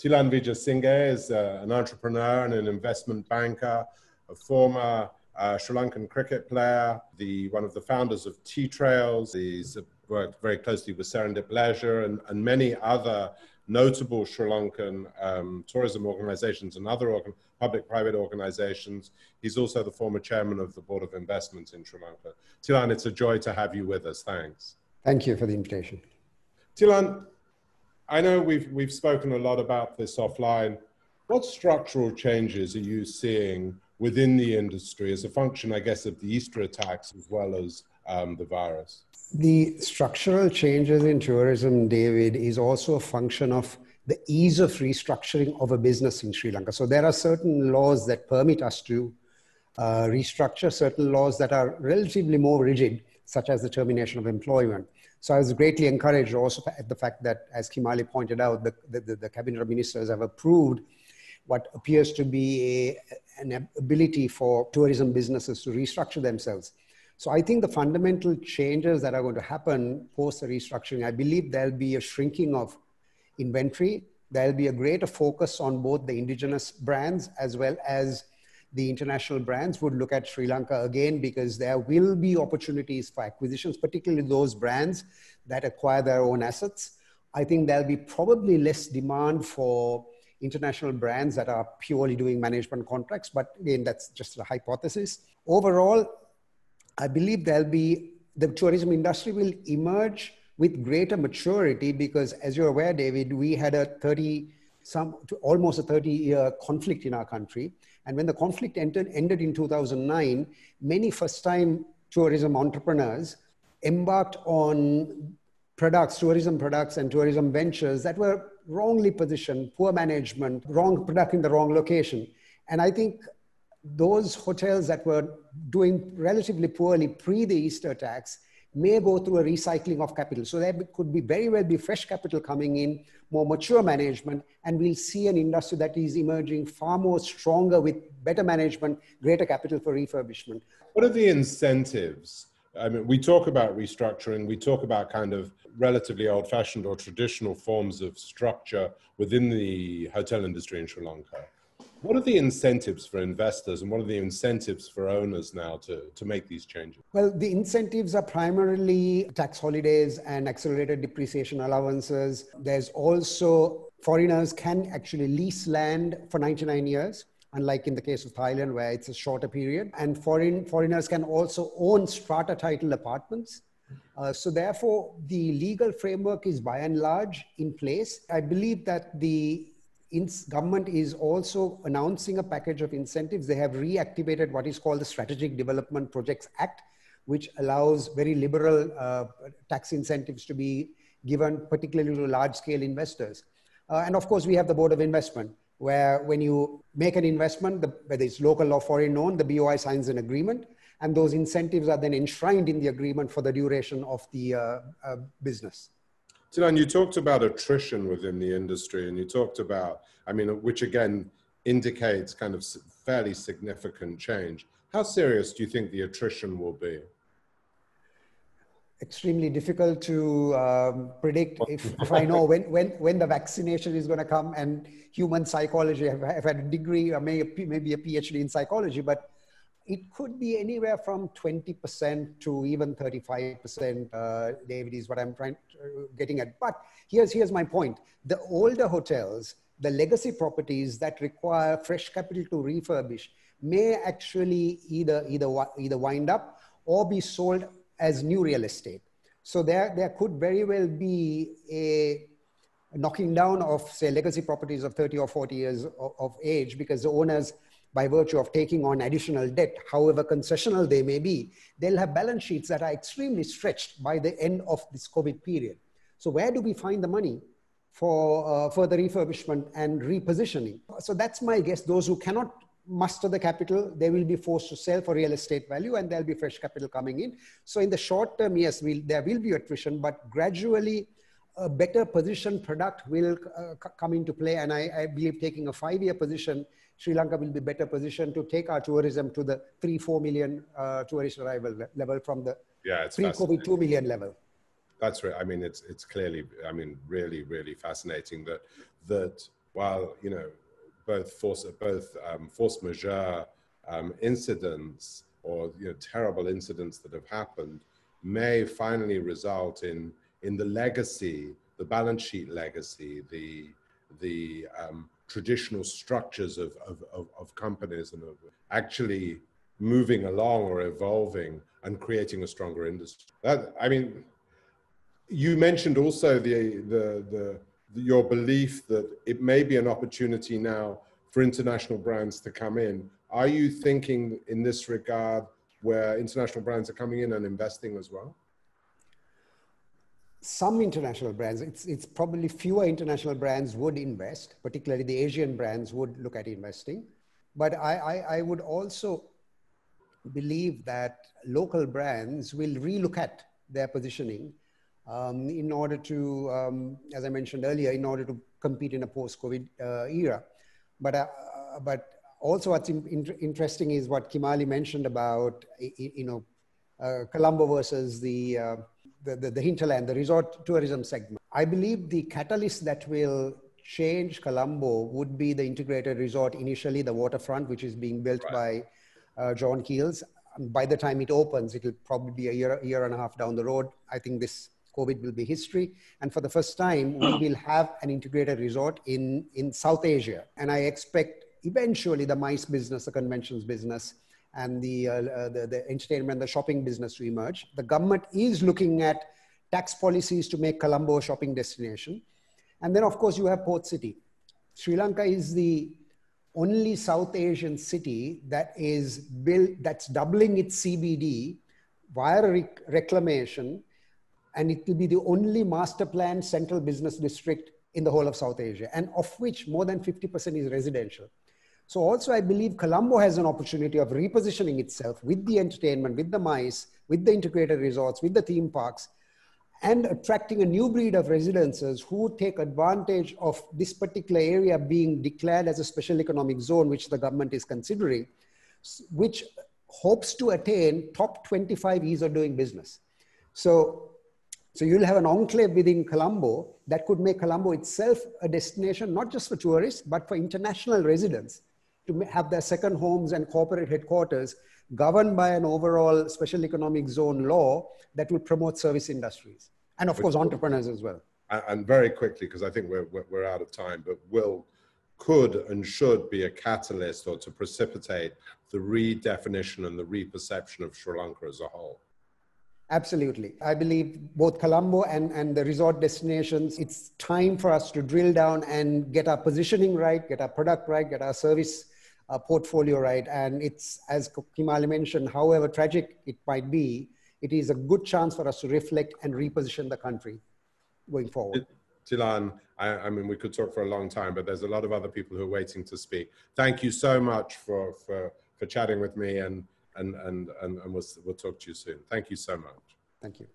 Thilan Wijesinghe is uh, an entrepreneur and an investment banker, a former uh, Sri Lankan cricket player, the one of the founders of Tea Trails. He's worked very closely with Serendib Leisure and, and many other notable Sri Lankan um, tourism organizations and other organ- public-private organizations. He's also the former chairman of the Board of Investments in Sri Lanka. Thilan, it's a joy to have you with us. Thanks. Thank you for the invitation. Thilan, I know we've, we've spoken a lot about this offline. What structural changes are you seeing within the industry as a function, I guess, of the Easter attacks as well as um, the virus? The structural changes in tourism, David, is also a function of the ease of restructuring of a business in Sri Lanka. So there are certain laws that permit us to uh, restructure, certain laws that are relatively more rigid, such as the termination of employment. So I was greatly encouraged also at the fact that, as Kimarli pointed out, the, the, the cabinet of ministers have approved what appears to be a, an ability for tourism businesses to restructure themselves. So I think the fundamental changes that are going to happen post the restructuring, I believe there'll be a shrinking of inventory. There'll be a greater focus on both the indigenous brands as well as the international brands would look at Sri Lanka again because there will be opportunities for acquisitions, particularly those brands that acquire their own assets. I think there'll be probably less demand for international brands that are purely doing management contracts, but again, that's just a hypothesis. Overall, I believe there'll be the tourism industry will emerge with greater maturity because, as you're aware, David, we had a 30 some almost a 30 year conflict in our country. And when the conflict entered, ended in 2009, many first time tourism entrepreneurs embarked on products, tourism products, and tourism ventures that were wrongly positioned, poor management, wrong product in the wrong location. And I think those hotels that were doing relatively poorly pre the Easter attacks may go through a recycling of capital. So there could be very well be fresh capital coming in, more mature management, and we'll see an industry that is emerging far more stronger with better management, greater capital for refurbishment. What are the incentives? I mean, we talk about restructuring, we talk about kind of relatively old fashioned or traditional forms of structure within the hotel industry in Sri Lanka. What are the incentives for investors and what are the incentives for owners now to, to make these changes? Well, the incentives are primarily tax holidays and accelerated depreciation allowances. There's also foreigners can actually lease land for 99 years unlike in the case of Thailand, where it's a shorter period. And foreign foreigners can also own strata title apartments. Uh, so therefore, the legal framework is by and large in place. I believe that the government is also announcing a package of incentives. They have reactivated what is called the Strategic Development Projects Act, which allows very liberal uh, tax incentives to be given, particularly to large scale investors. Uh, and of course, we have the Board of Investment, where when you make an investment, the, whether it's local or foreign owned, the BOI signs an agreement, and those incentives are then enshrined in the agreement for the duration of the uh, uh, business. Thilan, you talked about attrition within the industry, and you talked about, I mean, which again indicates kind of fairly significant change. How serious do you think the attrition will be? Extremely difficult to um, predict. If, if I know when, when, when the vaccination is going to come and human psychology, I've, I've had a degree or maybe, maybe a PhD in psychology, but it could be anywhere from 20% to even 35%, uh, David, is what I'm trying uh, getting at. But here's, here's my point. The older hotels, the legacy properties that require fresh capital to refurbish may actually either, either, either wind up or be sold as new real estate. So there, there could very well be a knocking down of, say, legacy properties of 30 or 40 years of, of age because the owners by virtue of taking on additional debt, however concessional they may be, they'll have balance sheets that are extremely stretched by the end of this COVID period. So where do we find the money for uh, further refurbishment and repositioning? So that's my guess. Those who cannot muster the capital, they will be forced to sell for real estate value and there'll be fresh capital coming in. So in the short term, yes, we'll, there will be attrition, but gradually a better position product will uh, come into play. And I, I believe taking a five-year position Sri Lanka will be better positioned to take our tourism to the three, four million uh, tourist arrival level from the yeah, pre-COVID two million level. That's right. I mean, it's it's clearly, I mean, really, really fascinating that that while, you know, both force, both um, force majeure um, incidents or you know, terrible incidents that have happened may finally result in, in the legacy, the balance sheet legacy, the, the um, traditional structures of, of, of, of, companies and of actually moving along or evolving and creating a stronger industry. That, I mean, you mentioned also the, the, the, the, your belief that it may be an opportunity now for international brands to come in. Are you thinking in this regard where international brands are coming in and investing as well? Some international brands, it's, it's probably fewer international brands would invest, particularly the Asian brands would look at investing. But I, I, I would also believe that local brands will relook at their positioning um, in order to, um, as I mentioned earlier, in order to compete in a post-COVID uh, era. But, uh, but also what's in, in, interesting is what Kimarli mentioned about, you know, uh, Colombo versus the, uh, the, the, the, hinterland, the resort tourism segment. I believe the catalyst that will change Colombo would be the integrated resort, initially the waterfront, which is being built right. by uh, John Keells. By the time it opens, it'll probably be a year, year and a half down the road. I think this COVID will be history. And for the first time, we will have an integrated resort in, in South Asia. And I expect eventually the MICE business, the conventions business, and the, uh, uh, the, the entertainment, the shopping business to emerge. The government is looking at tax policies to make Colombo a shopping destination. And then, of course, you have Port City. Sri Lanka is the only South Asian city that is built, that's doubling its CBD via rec reclamation and it will be the only master plan central business district in the whole of South Asia, and of which more than 50% is residential. So also I believe Colombo has an opportunity of repositioning itself with the entertainment, with the MICE, with the integrated resorts, with the theme parks, and attracting a new breed of residences who take advantage of this particular area being declared as a special economic zone, which the government is considering, which hopes to attain top 25 ease of doing business. So so you'll have an enclave within Colombo that could make Colombo itself a destination, not just for tourists, but for international residents to have their second homes and corporate headquarters governed by an overall special economic zone law that will promote service industries. And of course, entrepreneurs as well. And very quickly, because I think we're, we're out of time, but will, could and should be a catalyst or to precipitate the redefinition and the reperception of Sri Lanka as a whole. Absolutely. I believe both Colombo and, and the resort destinations, it's time for us to drill down and get our positioning right, get our product right, get our service uh, portfolio right. And it's, as Kimarli mentioned, however tragic it might be, it is a good chance for us to reflect and reposition the country going forward. Thilan, I, I, mean, we could talk for a long time, but there's a lot of other people who are waiting to speak. Thank you so much for, for, for chatting with me and and, and, and, and we'll, we'll talk to you soon. Thank you so much. Thank you.